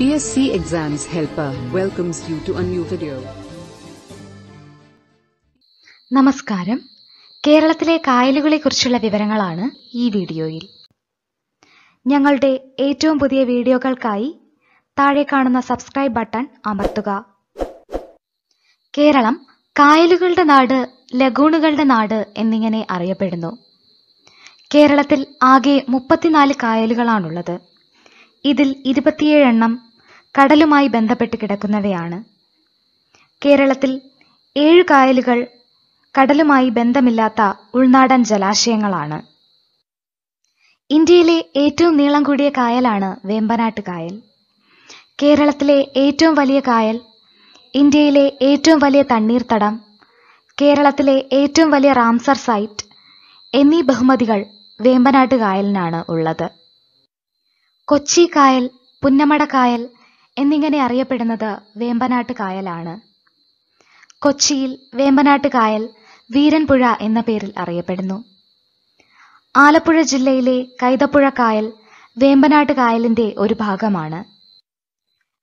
PSC Exams Helper welcomes you to a new video. നമസ്കാരം. കേരളത്തിലെ കായലുകളെക്കുറിച്ചുള്ള വിവരങ്ങളാണ് ഈ വീഡിയോയിൽ. ഞങ്ങളുടെ ഏറ്റവും പുതിയ വീഡിയോകൾക്കായി താഴെ കാണുന്ന സബ്സ്ക്രൈബ് ബട്ടൺ അമർത്തുക. കേരളം കായലുകളുടെ നാട് ലഗൂണുകളുടെ നാട് എന്നിങ്ങനെ അറിയപ്പെടുന്നു. കേരളത്തിൽ ആകെ മുപ്പത്തിനാല് കായലുകളാണുള്ളത്. ഇതിൽ ഇരുപത്തിയേഴ് എണ്ണം കടലുമായി ബന്ധപ്പെട്ട് കിടക്കുന്നവയാണ്. കേരളത്തിൽ ഏഴ് കായലുകൾ കടലുമായി ബന്ധമില്ലാത്ത ഉൾനാടൻ ജലാശയങ്ങളാണ്. ഇന്ത്യയിലെ ഏറ്റവും നീളം കൂടിയ കായലാണ് വേമ്പനാട്ട് കായൽ. കേരളത്തിലെ ഏറ്റവും വലിയ കായൽ ഇന്ത്യയിലെ ഏറ്റവും വലിയ തണ്ണീർത്തടം കേരളത്തിലെ ഏറ്റവും വലിയ റാംസർ സൈറ്റ് എന്നീ ബഹുമതികൾ വേമ്പനാട്ട് കായലിനാണ് ഉള്ളത്. കൊച്ചി കായൽ പുന്നമട കായൽ എന്നിങ്ങനെ അറിയപ്പെടുന്നത് വേമ്പനാട്ട് കായലാണ്. കൊച്ചിയിൽ വേമ്പനാട്ട് കായൽ വീരൻപുഴ എന്ന പേരിൽ അറിയപ്പെടുന്നു. ആലപ്പുഴ ജില്ലയിലെ കൈതപ്പുഴ കായൽ വേമ്പനാട്ട് കായലിന്റെ ഒരു ഭാഗമാണ്.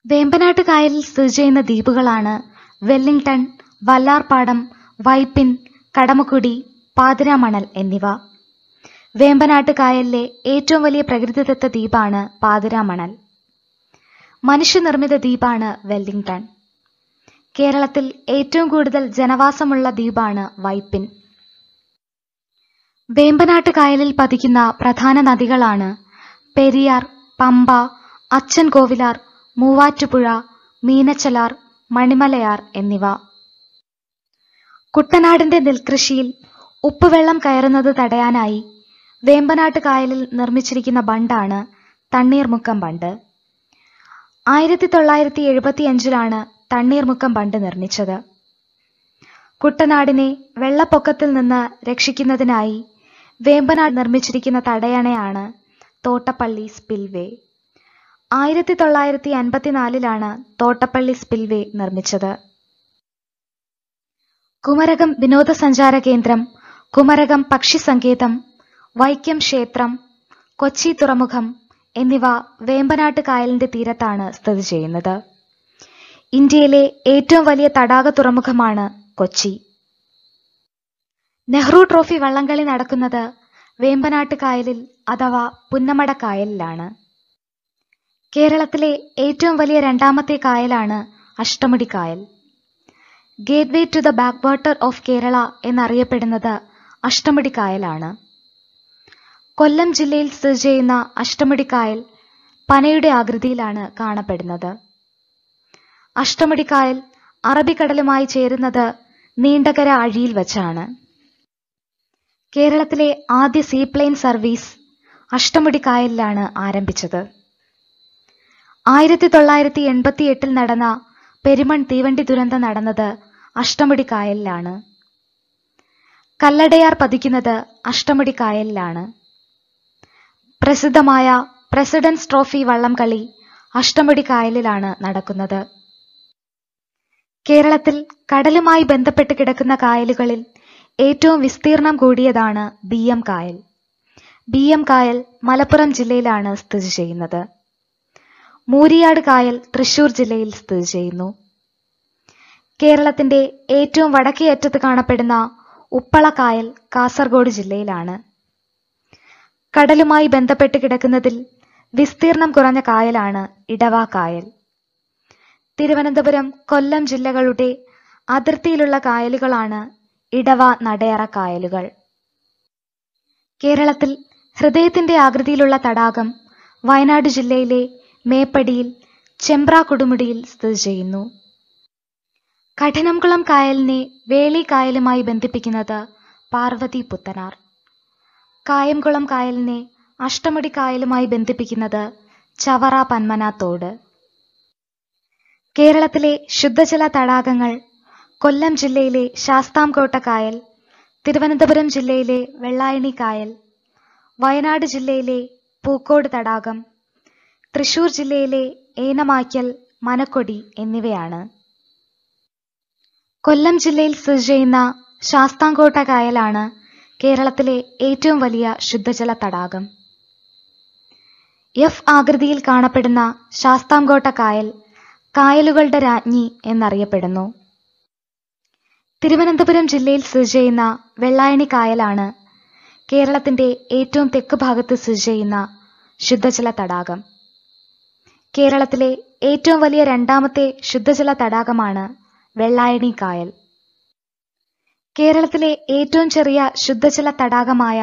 വേമ്പനാട്ട് കായലിൽ സ്ഥിതി ചെയ്യുന്ന ദ്വീപുകളാണ് വെല്ലിംഗ്ടൺ വല്ലാർപാടം വൈപ്പിൻ കടമക്കുടി പാതിരാമണൽ എന്നിവ. വേമ്പനാട്ട് കായലിലെ ഏറ്റവും വലിയ പ്രകൃതിദത്ത ദ്വീപാണ് പാതിരാമണൽ. മനുഷ്യനിർമ്മിത ദ്വീപാണ് വെല്ലിംഗ്ടൺ. കേരളത്തിൽ ഏറ്റവും കൂടുതൽ ജനവാസമുള്ള ദ്വീപാണ് വൈപ്പിൻ. വേമ്പനാട്ട് കായലിൽ പതിക്കുന്ന പ്രധാന നദികളാണ് പെരിയാർ പമ്പ അച്ഛൻ കോവിലാർ മൂവാറ്റുപുഴ മീനച്ചലാർ മണിമലയാർ എന്നിവ. കുട്ടനാടിന്റെ നെൽകൃഷിയിൽ ഉപ്പുവെള്ളം കയറുന്നത് തടയാനായി വേമ്പനാട്ട് കായലിൽ നിർമ്മിച്ചിരിക്കുന്ന ബണ്ടാണ് തണ്ണീർമുക്കം ബണ്ട്. ആയിരത്തി തൊള്ളായിരത്തി എഴുപത്തി അഞ്ചിലാണ് തണ്ണീർമുക്കം ബണ്ട് നിർമ്മിച്ചത്. കുട്ടനാടിനെ വെള്ളപ്പൊക്കത്തിൽ നിന്ന് രക്ഷിക്കുന്നതിനായി വേമ്പനാട് നിർമ്മിച്ചിരിക്കുന്ന തടയണയാണ് തോട്ടപ്പള്ളി സ്പിൽവേ. ആയിരത്തി തൊള്ളായിരത്തി അൻപത്തിനാലിലാണ് തോട്ടപ്പള്ളി സ്പിൽവേ നിർമ്മിച്ചത്. കുമരകം വിനോദസഞ്ചാര കേന്ദ്രം കുമരകം പക്ഷി സങ്കേതം വൈക്കം ക്ഷേത്രം കൊച്ചി തുറമുഖം എന്നിവ വേമ്പനാട്ട് കായലിന്റെ തീരത്താണ് സ്ഥിതി ചെയ്യുന്നത്. ഇന്ത്യയിലെ ഏറ്റവും വലിയ തടാക തുറമുഖമാണ് കൊച്ചി. നെഹ്റു ട്രോഫി വള്ളംകളി നടക്കുന്നത് വേമ്പനാട്ട് കായലിൽ അഥവാ പുന്നമട കായലിലാണ്. കേരളത്തിലെ ഏറ്റവും വലിയ രണ്ടാമത്തെ കായലാണ് അഷ്ടമുടി കായൽ. Gateway to the backwater of Kerala എന്നറിയപ്പെടുന്നത് അഷ്ടമുടി കായലാണ്. കൊല്ലം ജില്ലയിൽ സ്ഥിതി ചെയ്യുന്ന അഷ്ടമടിക്കായൽ പനയുടെ ആകൃതിയിലാണ് കാണപ്പെടുന്നത്. അഷ്ടമുടിക്കായൽ അറബിക്കടലുമായി ചേരുന്നത് നീണ്ടകര അഴിയിൽ വച്ചാണ്. കേരളത്തിലെ ആദ്യ സീപ്ലെയിൻ സർവീസ് അഷ്ടമുടിക്കായലിലാണ് ആരംഭിച്ചത്. ആയിരത്തി തൊള്ളായിരത്തി എൺപത്തി എട്ടിൽ നടന്ന പെരുമൺ തീവണ്ടി ദുരന്തം നടന്നത് അഷ്ടമുടിക്കായലിലാണ്. കല്ലടയാർ പതിക്കുന്നത് അഷ്ടമടിക്കായലിലാണ്. കായലിലാണ് പ്രസിദ്ധമായ പ്രസിഡൻസ് ട്രോഫി വള്ളംകളി അഷ്ടമുടി കായലിലാണ് നടക്കുന്നത്. കേരളത്തിൽ കടലുമായി ബന്ധപ്പെട്ട് കിടക്കുന്ന കായലുകളിൽ ഏറ്റവും വിസ്തീർണം കൂടിയതാണ് ബി എം കായൽ. ബി എം കായൽ മലപ്പുറം ജില്ലയിലാണ് സ്ഥിതി ചെയ്യുന്നത്. മൂരിയാട് കായൽ തൃശൂർ ജില്ലയിൽ സ്ഥിതി ചെയ്യുന്നു. കേരളത്തിന്റെ ഏറ്റവും വടക്കേ അറ്റത്ത് കാണപ്പെടുന്ന ഉപ്പള കായൽ കാസർഗോഡ് ജില്ലയിലാണ്. കടലുമായി ബന്ധപ്പെട്ട് കിടക്കുന്നതിൽ വിസ്തീർണം കുറഞ്ഞ കായലാണ് ഇടവ കായൽ. തിരുവനന്തപുരം കൊല്ലം ജില്ലകളുടെ അതിർത്തിയിലുള്ള കായലുകളാണ് ഇടവ നടയറ കായലുകൾ. കേരളത്തിൽ ഹൃദയത്തിന്റെ ആകൃതിയിലുള്ള തടാകം വയനാട് ജില്ലയിലെ മേപ്പടിയിൽ ചെമ്പ്ര കൊടുമുടിയിൽ സ്ഥിതി ചെയ്യുന്നു. കഠിനംകുളം കായലിനെ വേളി കായലുമായി ബന്ധിപ്പിക്കുന്നത് പാർവതി പുത്തനാർ. കായംകുളം കായലിനെ അഷ്ടമുടി കായലുമായി ബന്ധിപ്പിക്കുന്നത് ചവറ പന്മന തോട് കേരളത്തിലെ ശുദ്ധജല തടാകങ്ങൾ കൊല്ലം ജില്ലയിലെ ശാസ്താംകോട്ട കായൽ തിരുവനന്തപുരം ജില്ലയിലെ വെള്ളായണി കായൽ വയനാട് ജില്ലയിലെ പൂക്കോട് തടാകം തൃശൂർ ജില്ലയിലെ ഏനമാക്കൽ മനക്കൊടി എന്നിവയാണ്. കൊല്ലം ജില്ലയിൽ സ്ഥിതി ചെയ്യുന്ന ശാസ്താംകോട്ട കായലാണ് കേരളത്തിലെ ഏറ്റവും വലിയ ശുദ്ധജല തടാകം. എഫ് ആകൃതിയിൽ കാണപ്പെടുന്ന ശാസ്താംകോട്ട കായൽ കായലുകളുടെ രാജ്ഞി എന്നറിയപ്പെടുന്നു. തിരുവനന്തപുരം ജില്ലയിൽ സ്ഥിതി ചെയ്യുന്ന വെള്ളായണി കായലാണ് കേരളത്തിന്റെ ഏറ്റവും തെക്ക് ഭാഗത്ത് സ്ഥിതി ചെയ്യുന്ന ശുദ്ധജല തടാകം. കേരളത്തിലെ ഏറ്റവും വലിയ രണ്ടാമത്തെ ശുദ്ധജല തടാകമാണ് വെള്ളായണി കായൽ. കേരളത്തിലെ ഏറ്റവും ചെറിയ ശുദ്ധജല തടാകമായ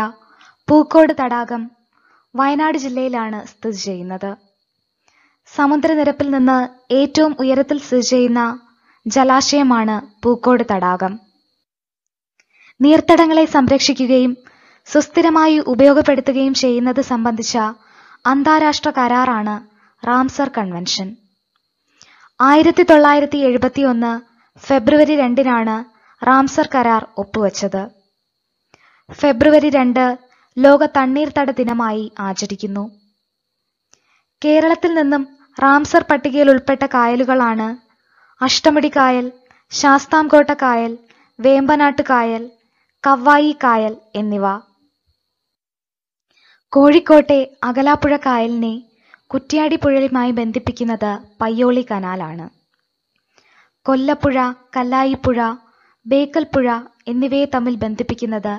പൂക്കോട് തടാകം വയനാട് ജില്ലയിലാണ് സ്ഥിതി ചെയ്യുന്നത്. സമുദ്രനിരപ്പിൽ നിന്ന് ഏറ്റവും ഉയരത്തിൽ സ്ഥിതി ചെയ്യുന്ന ജലാശയമാണ് പൂക്കോട് തടാകം. നീർത്തടങ്ങളെ സംരക്ഷിക്കുകയും സുസ്ഥിരമായി ഉപയോഗപ്പെടുത്തുകയും ചെയ്യുന്നത് സംബന്ധിച്ച അന്താരാഷ്ട്ര കരാറാണ് റാംസർ കൺവെൻഷൻ. ആയിരത്തി തൊള്ളായിരത്തി എഴുപത്തി ഒന്ന് ഫെബ്രുവരി രണ്ടിനാണ് റാംസർ കരാർ ഒപ്പുവച്ചത്. ഫെബ്രുവരി രണ്ട് ലോക തണ്ണീർത്തട ദിനമായി ആചരിക്കുന്നു. കേരളത്തിൽ നിന്നും റാംസർ പട്ടികയിൽ ഉൾപ്പെട്ട കായലുകളാണ് അഷ്ടമുടി കായൽ ശാസ്താംകോട്ട കായൽ വേമ്പനാട്ട് കായൽ കവ്വായി കായൽ എന്നിവ. കോഴിക്കോട്ടെ അകലാപ്പുഴ കായലിനെ കുറ്റ്യാടി പുഴയുമായി ബന്ധിപ്പിക്കുന്നത് പയ്യോളി കനാലാണ്. കൊല്ലപ്പുഴ കല്ലായിപ്പുഴ ബേക്കൽ പുഴ എന്നിവയെ തമ്മിൽ ബന്ധിപ്പിക്കുന്നത്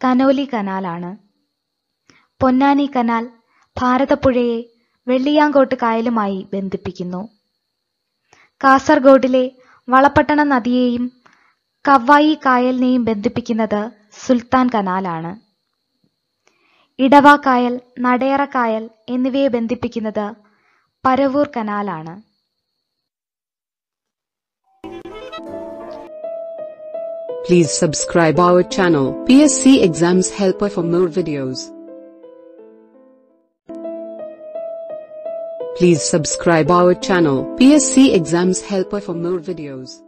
കനോലി കനാലാണ്. പൊന്നാനി കനാൽ ഭാരതപ്പുഴയെ വെള്ളിയാങ്കോട്ട് കായലുമായി ബന്ധിപ്പിക്കുന്നു. കാസർഗോഡിലെ വളപട്ടണ നദിയെയും കവ്വായി കായലിനെയും ബന്ധിപ്പിക്കുന്നത് സുൽത്താൻ കനാലാണ്. ഇടവ കായൽ നടേറ കായൽ എന്നിവയെ ബന്ധിപ്പിക്കുന്നത് Paravur കനാലാണ്. Please subscribe our channel PSC Exams Helper for more videos. Please subscribe our channel PSC Exams Helper for more videos.